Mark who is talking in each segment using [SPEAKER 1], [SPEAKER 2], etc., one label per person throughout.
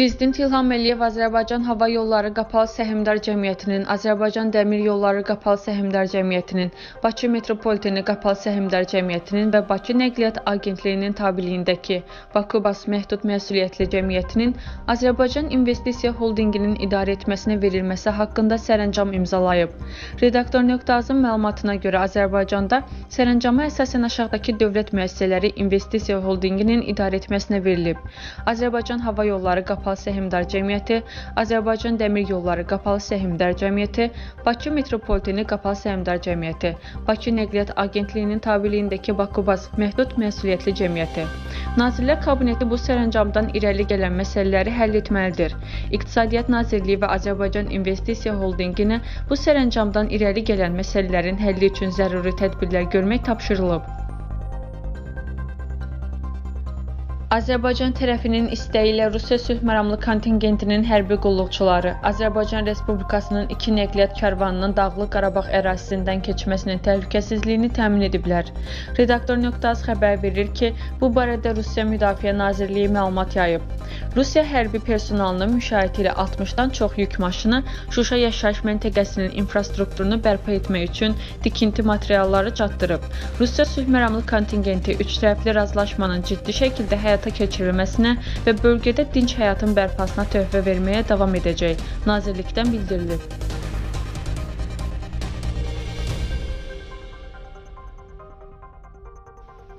[SPEAKER 1] Prezident İlham Əliyev Azərbaycan Hava Yolları Qapalı Səhmdar Cəmiyyətinin, Azərbaycan Dəmir Yolları Qapalı Səhmdar Cəmiyyətinin, Bakı Metropoliteni Qapalı Səhmdar Cəmiyyətinin və Bakı Nəqliyyat Agentliyinin tabeliyindəki Bakubas Məhdud Məsuliyyətli Cəmiyyətinin Azərbaycan İnvestisiya Holdinqinin idarə etməsinə verilməsi haqqında sərəncam imzalayıb. Redaktor Nöqtazın məlumatına görə Azərbaycanda sərəncama əsasən aşağıdakı dövlət müəssisələri İnvestisiya Holdinqinin idarə etməsinə verilib. Azərbaycan Hava Yolları Qapalı Qapalı Səhmdar Cəmiyyəti, Azərbaycan Dəmir Yolları Qapalı Səhmdar Cəmiyyəti, Bakı Metropoliteni Qapalı Səhmdar Cəmiyyəti, Bakı Nəqliyyat Agentliyinin tabeliyindəki Bakubas Məhdud Məsuliyyətli Cəmiyyəti. Nazirlər Kabineti bu sərəncamdan irəli gələn məsələləri həll etməlidir. İqtisadiyyat Nazirliyi və Azərbaycan İnvestisiya Holdinqinə bu sərəncamdan irəli gələn məsələlərin həlli üçün zəruri tədbirlər görmək tapşırılıb. Azərbaycan tərəfinin istəyi ilə Rusiya sülh məramlı kontingentinin hərbi qulluqçuları Azərbaycan Respublikasının iki nəqliyyat karvanının Dağlıq Qarabağ ərazisindən keçməsinin təhlükəsizliyini təmin ediblər. Redaktor Nöqtaz xəbər verir ki, bu barədə Rusiya Müdafiə Nazirliyi məlumat yayıb. Rusiya hərbi personalının müşayiəti ilə 60-dan çox yük maşını Şuşa yaşayış məntəqəsinin infrastrukturunu bərpa etmək üçün tikinti materialları çatdırıb. Rusiya sülh məramlı kontingenti üç tərəfli razılaşmanın ciddi şəkildə həyata həyata keçirilməsinə və bölgədə dinc həyatın bərpasına töhfə verməyə davam edəcək, nazirlikdən bildirilib.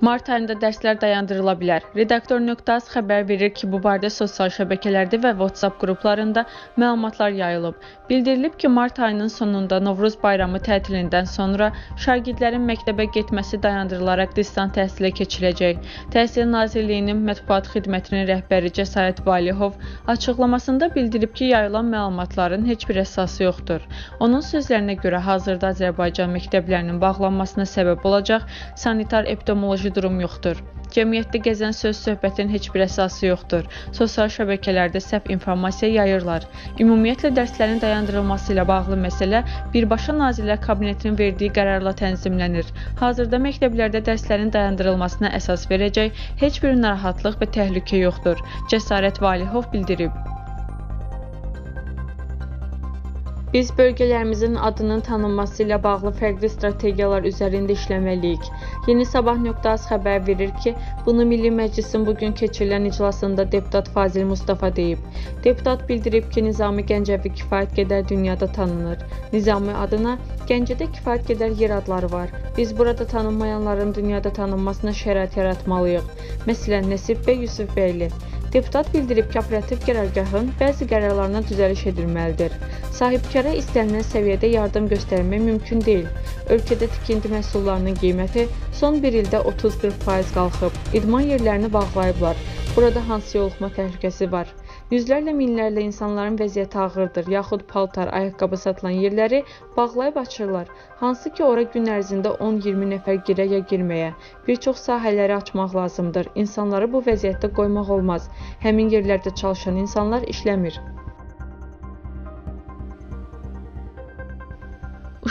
[SPEAKER 1] Mart ayında dərslər dayandırıla bilər. Redaktor Nöqtaz xəbər verir ki, bu barədə sosial şəbəkələrdə və WhatsApp qruplarında məlumatlar yayılıb. Bildirilib ki, mart ayının sonunda Novruz bayramı tətilindən sonra şagirdlərin məktəbə getməsi dayandırılaraq distant təhsilə keçiriləcək. Təhsil Nazirliyinin mətbuat xidmətinin rəhbəri Cəsarət Valihov açıqlamasında bildirib ki, yayılan məlumatların heç bir əsası yoxdur. Onun sözlərinə görə hazırda Azərbaycan məktəblərinin bağlanmasına səbəb olacaq sanitar epidemioloji durum yoxdur. Cəmiyyətdə gəzən söz söhbətin heç bir əsası yoxdur. Sosial şəbəkələrdə səhv informasiya yayırlar. Ümumiyyətlə dərslərin dayandırılması ilə bağlı məsələ birbaşa Nazirlər Kabinetinin verdiyi qərarla tənzimlənir. Hazırda məktəblərdə dərslərin dayandırılmasına əsas verəcək heç bir narahatlıq və təhlükə yoxdur. Cəsarət Valihov bildirib. Biz bölgələrimizin adının tanınması ilə bağlı fərqli strategiyalar üzərində işləməliyik. Yeni Sabah.az xəbər verir ki, bunu Milli Məclisin bugün keçirilən iclasında deputat Fazil Mustafa deyib. Deputat bildirib ki, Nizami Gəncəvi kifayət qədər dünyada tanınır. Nizami adına Gəncədə kifayət qədər yer adları var. Biz burada tanınmayanların dünyada tanınmasına şərait yaratmalıyıq. Məsələn, Nəsib bəy Yusufbəyli. Deputat bildirib ki, operativ qərargahın bəzi qərarlarına düzəliş edilməlidir. Sahibkara istənilən səviyyədə yardım göstərmək mümkün deyil. Ölkədə tikinti məhsullarının qiyməti son bir ildə 30-40% qalxıb. İdman yerlərini bağlayıblar. Burada hansı yoluxma təhlükəsi var? Yüzlərlə minlərlə insanların vəziyyəti ağırdır, yaxud paltar, ayaqqabı satılan yerləri bağlayıb açırlar. Hansı ki, ora gün ərzində 10-20 nəfər girə ya girməyə. Bir çox sahələri açmaq lazımdır. İnsanları bu vəziyyətdə qoymaq olmaz. Həmin yerlərdə çalışan insanlar işləmir.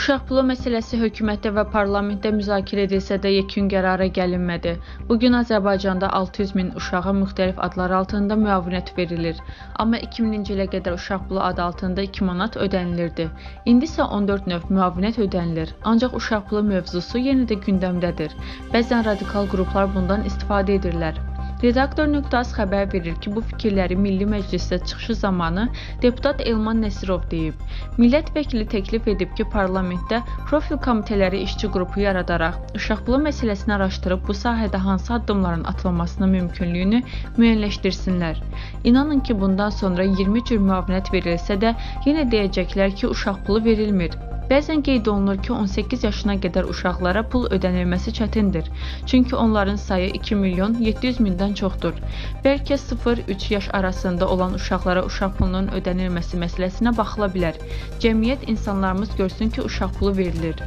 [SPEAKER 1] Uşaq pulu məsələsi hökumətdə və parlamentdə müzakirə edilsə də yekun qərara gəlinmədi. Bu gün Azərbaycanda 600 min uşağa müxtəlif adlar altında müavinət verilir. Amma 2000-ci ilə qədər uşaq pulu adı altında 2 manat ödənilirdi. İndi isə 14 növ müavinət ödənilir. Ancaq uşaq pulu mövzusu yenə də gündəmdədir. Bəzən radikal qruplar bundan istifadə edirlər. Redaktor Nöqtaz xəbər verir ki, bu fikirləri Milli Məclisdə çıxışı zamanı deputat Elman Nəsirov deyib. Millət vəkili təklif edib ki, parlamentdə profil komitələri işçi qrupu yaradaraq uşaq pulu məsələsini araşdırıb bu sahədə hansı addımların atılmasının mümkünlüyünü müəyyənləşdirsinlər. İnanın ki, bundan sonra 20 cür müavinət verilsə də yenə deyəcəklər ki, uşaq pulu verilmir. Bəzən qeyd olunur ki, 18 yaşına qədər uşaqlara pul ödənilməsi çətindir. Çünki onların sayı 2 milyon 700 mindən çoxdur. Bəlkə 0-3 yaş arasında olan uşaqlara uşaq pulunun ödənilməsi məsələsinə baxıla bilər. Cəmiyyət insanlarımız görsün ki, uşaq pulu verilir.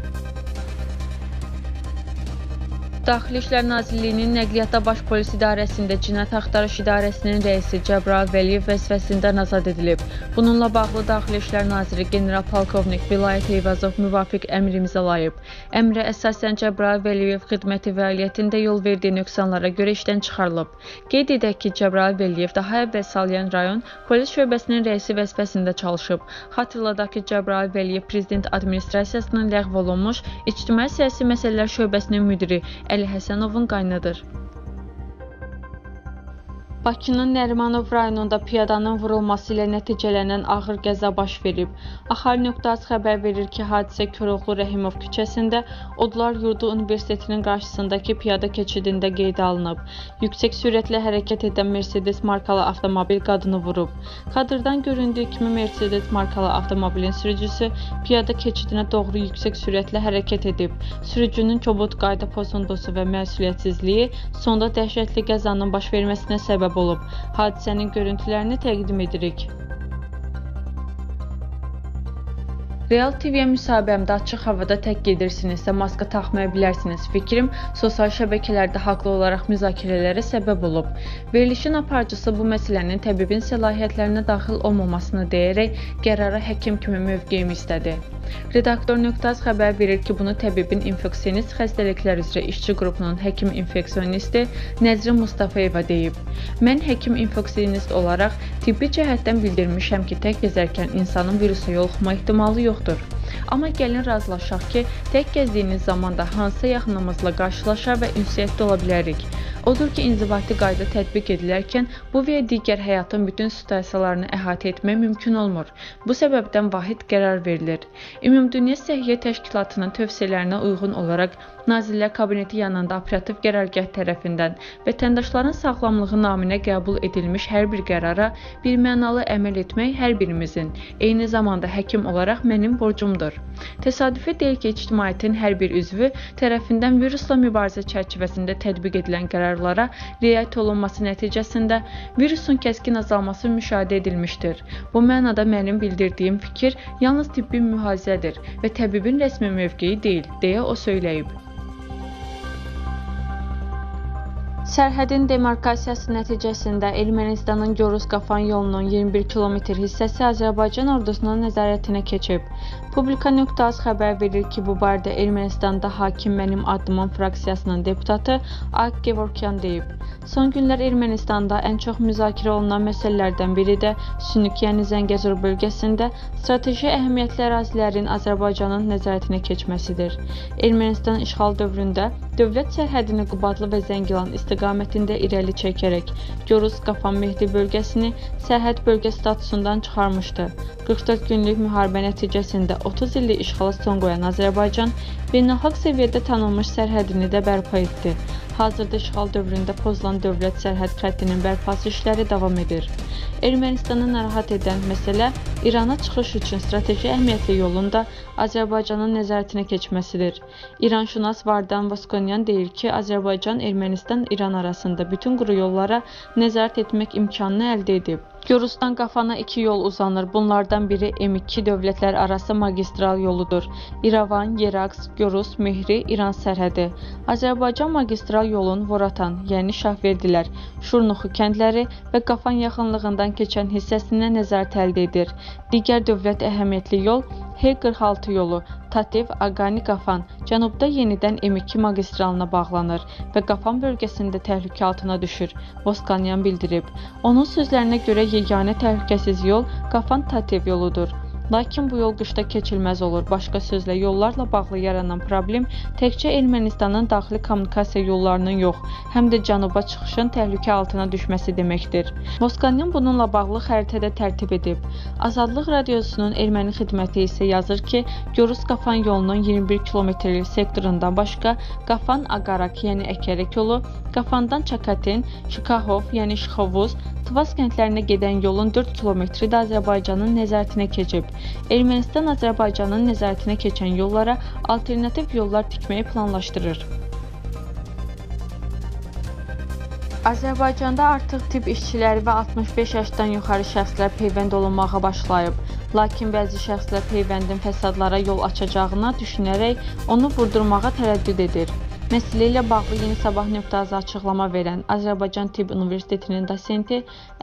[SPEAKER 1] Daxili İşlər Nazirliyinin Nəqliyyatda Baş Polis İdarəsində Cinayət Axtarış İdarəsinin rəisi Cəbral Vəliyev vəzifəsindən azad edilib. Bununla bağlı Daxili İşlər Naziri general-polkovnik Vilayət Eyvazov müvafiq əmr imzalayıb. Əmrə əsasən Cəbrayıl Vəliyev xidməti fəaliyyətində yol verdiyi nöqsanlara görə işdən çıxarılıb. Qeyd edək ki, Cəbrayıl Vəliyev daha əvvəl Salyan rayon polis şöbəsinin rəisi vəzifəsində çalışıb. Xatırladaq ki, Cəbrayıl Vəliyev prezident administrasiyasının ləğv olunmuş İctimai Siyasi Məsələlər şöbəsinin müdiri Əli Həsənovun qaynıdır. Bakının Nərimanov rayonunda piyadanın vurulması ilə nəticələnən ağır qəza baş verib. Axar.az xəbər verir ki, hadisə Koroğlu Rəhimov küçəsində Odlar Yurdu Universitetinin qarşısındakı piyada keçidində qeydə alınıb. Yüksək sürətlə hərəkət edən Mercedes markalı avtomobil qadını vurub. Kadrdan göründüyü kimi Mercedes markalı avtomobilin sürücüsü piyada keçidinə doğru yüksək sürətlə hərəkət edib. Sürücünün kobud qayda pozuntusu və məsuliyyətsizliyi sonda dəhşətli qəzanın baş verməsinə səbəb olub. Hadisənin görüntülərini təqdim edirik. Real TV-yə müsahibəmdə açıq havada tək gedirsinizsə maska taxmaya bilərsiniz. Fikrim sosial şəbəkələrdə haqlı olaraq müzakirələrə səbəb olub. Verilişin aparıcısı bu məsələnin təbibin səlahiyyətlərinə daxil olmamasını deyərək qərara həkim kimi mövqeyimi istədi. Redaktor Nöqtaz xəbər verir ki, bunu təbibin infeksionist xəstəliklər üzrə işçi qrupunun həkim infeksionisti Nəzrin Mustafayeva deyib. Mən həkim infeksionist olaraq tibbi cəhətdən bildirmişəm ki, tək gəzərkən insanın virusa yoluxma ehtimalı yoxdur. yo'qdir Amma gəlin razılaşaq ki, tək gəzdiyiniz zamanda hansısa yaxınımızla qarşılaşa və ünsiyyətdə ola bilərik. Odur ki, inzibati qayda tətbiq edilərkən bu və ya digər həyatın bütün situasiyalarını əhatə etmək mümkün olmur. Bu səbəbdən vahid qərar verilir. Ümumdünya Səhiyyə Təşkilatının tövsiyələrinə uyğun olaraq Nazirlər Kabineti yanında operativ qərargah tərəfindən vətəndaşların sağlamlığı naminə qəbul edilmiş hər bir qərara birmənalı əməl etmək hər birimizin, eyni zamanda həkim olaraq mənim borcumdur. Təsadüfi deyil ki, ictimaiyyətin hər bir üzvü tərəfindən virusla mübarizə çərçivəsində tətbiq edilən qərarlara riayət olunması nəticəsində virusun kəskin azalması müşahidə edilmişdir. Bu mənada mənim bildirdiyim fikir yalnız tibbi mühafizədir və təbibin rəsmi mövqeyi deyil, deyə o söyləyib. Sərhədin demarkasiyası nəticəsində Ermənistanın Gorus-Qafan yolunun 21 km hissəsi Azərbaycan ordusunun nəzarətinə keçib. Publika.az xəbər verir ki, bu barədə Ermənistanda hakim mənim addımım fraksiyasının deputatı Ak Gevorkyan deyib. Son günlər Ermənistanda ən çox müzakirə olunan məsələlərdən biri də Sünük, yəni Zəngəzur bölgəsində strateji əhəmiyyətli ərazilərin Azərbaycanın nəzarətinə keçməsidir. Ermənistan işğal dövründə dövlət sərhədini Qubadlı və Zəngilan istiqamətində irəli çəkərək Gorus Qafan Mehdi bölgəsini sərhəd bölgə statusundan çıxarmışdı. 44 günlük müharibə nəticəsində 30 illik işğala son qoyan Azərbaycan beynəlxalq səviyyədə tanınmış sərhədini də bərpa etdi. Hazırda işğal dövründə pozulan dövlət sərhəd xəttinin bərpası işləri davam edir. Ermənistanı narahat edən məsələ İrana çıxış üçün strateji əhəmiyyətli yolun da Azərbaycanın nəzarətinə keçməsidir. İranşünas Vardan Vaskonyan deyir ki, Azərbaycan Ermənistan-İran arasında bütün quru yollara nəzarət etmək imkanını əldə edib. Gürcüstan qafana iki yol uzanır. Bunlardan biri M2 dövlətlər arası magistral yoludur. İrəvan, Yeraks, Görüs, Mehri, İran sərhədi. Azərbaycan magistral yolun Voratan, yəni Şahverdilər, Şurnuxu kəndləri və Qafan yaxınlığından keçən hissəsinə nəzarət əldə edir. Digər dövlət əhəmiyyətli yol H46 yolu Tatev Aqani Qafan cənubda yenidən M2 magistralına bağlanır və Qafan bölgəsində təhlükə altına düşür, Voskanyan bildirib. Onun sözlərinə görə yeganə təhlükəsiz yol Qafan Tatev yoludur. Lakin bu yol qışda keçilməz olur. Başqa sözlə, yollarla bağlı yaranan problem təkcə Ermənistanın daxili kommunikasiya yollarının yox, həm də cənuba çıxışın təhlükə altına düşməsi deməkdir. Moskanyan bununla bağlı xəritədə tərtib edib. Azadlıq radiosunun erməni xidməti isə yazır ki, Gorus Qafan yolunun 21 kilometrlik sektorundan başqa Qafan Aqarak, yəni Əkərək yolu, Qafandan Çakatin, Şikahov, yəni Şixovuz, Tivas kəndlərinə gedən yolun 4 kilometri də Azərbaycanın nəzarətinə keçib. Ermənistan Azərbaycanın nəzarətinə keçən yollara alternativ yollar tikməyi planlaşdırır. Azərbaycanda artıq tibb işçiləri və 65 yaşdan yuxarı şəxslər peyvənd olunmağa başlayıb. Lakin bəzi şəxslər peyvəndin fəsadlara yol açacağına düşünərək onu vurdurmağa tərəddüd edir. Məsələ ilə bağlı Yeni Sabah.az açıqlama verən Azərbaycan Tibb Universitetinin dosenti,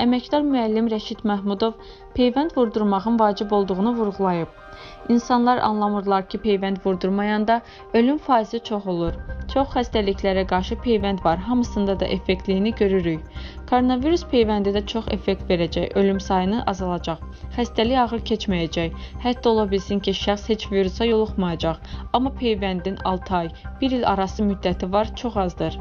[SPEAKER 1] əməkdar müəllim Rəşid Məhmudov peyvənd vurdurmağın vacib olduğunu vurğulayıb. İnsanlar anlamırlar ki, peyvənd vurdurmayanda ölüm faizi çox olur. Çox xəstəliklərə qarşı peyvənd var, hamısında da effektliyini görürük. Koronavirus peyvəndi də çox effekt verəcək, ölüm sayını azalacaq. Xəstəlik ağır keçməyəcək. Hətta ola bilsin ki, şəxs heç virusa yoluxmayacaq. Amma peyvəndin 6 ay, 1 il arası müddəti var, çox azdır.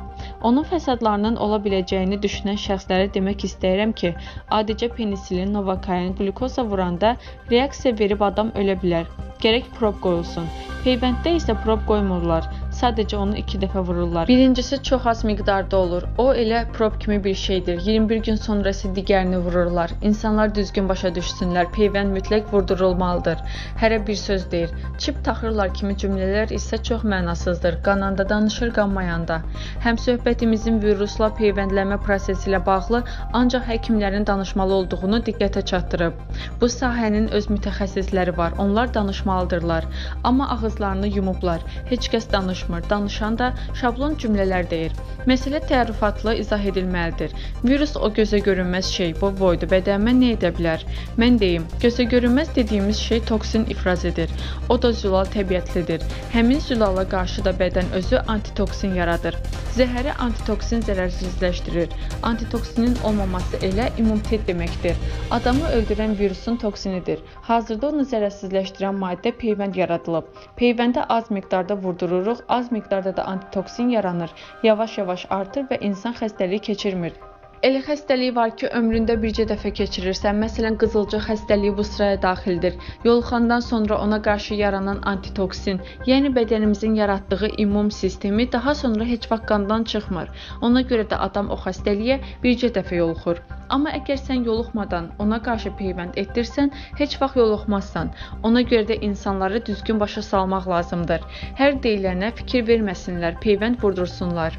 [SPEAKER 1] Onun fəsadlarının ola biləcəyini düşünən şəxslərə demək istəyirəm ki, adicə penisilin, Novakain, qlukoza vuranda reaksiya verib adam ölə bilər. Gərək prob qoyulsun. Peyvənddə isə prob qoymurlar. Sadəcə onu 2 dəfə vururlar. Birincisi çox az miqdarda olur. O elə prob kimi bir şeydir. 21 gün sonra isə digərini vururlar. İnsanlar düzgün başa düşsünlər. Peyvənd mütləq vurdurulmalıdır. Hərə bir söz deyir. Çip taxırlar kimi cümlələr isə çox mənasızdır. Qananda danışır, qanmayanda. Həm söhbətimizin virusla peyvəndləmə prosesi ilə bağlı ancaq həkimlərin danışmalı olduğunu diqqətə çatdırıb. Bu sahənin öz mütəxəssisləri var. Onlar danışmalıdırlar. Amma ağızlarını yumublar. Heç kəs danışmır danışmır, danışan da şablon cümlələr deyir. Məsələ tərifatlı izah edilməlidir. Virus o gözə görünməz şey, bu voydu bədənimə nə edə bilər? Mən deyim, gözə görünməz dediyimiz şey toksin ifraz edir. O da zülal təbiətlidir. Həmin zülala qarşı da bədən özü antitoksin yaradır. Zəhəri antitoksin zərərsizləşdirir. Antitoksinin olmaması elə immunitet deməkdir. Adamı öldürən virusun toksinidir. Hazırda onu zərərsizləşdirən maddə peyvənd yaradılıb. Peyvəndə az miqdarda vurdururuq, az az miqdarda da antitoksin yaranır, yavaş-yavaş artır və insan xəstəliyi keçirmir. Elə xəstəlik var ki, ömründə bircə dəfə keçirirsən. Məsələn, qızılcıq xəstəliyi bu sıraya daxildir. Yoluxandan sonra ona qarşı yaranan antitoksin, yəni bədənimizin yaratdığı immun sistemi daha sonra heç vaxt qandan çıxmır. Ona görə də adam o xəstəliyə bircə dəfə yoluxur. Amma əgər sən yoluxmadan ona qarşı peyvənd etdirsən, heç vaxt yoluxmazsan. Ona görə də insanları düzgün başa salmaq lazımdır. Hər deyilənə fikir verməsinlər, peyvənd vurdursunlar.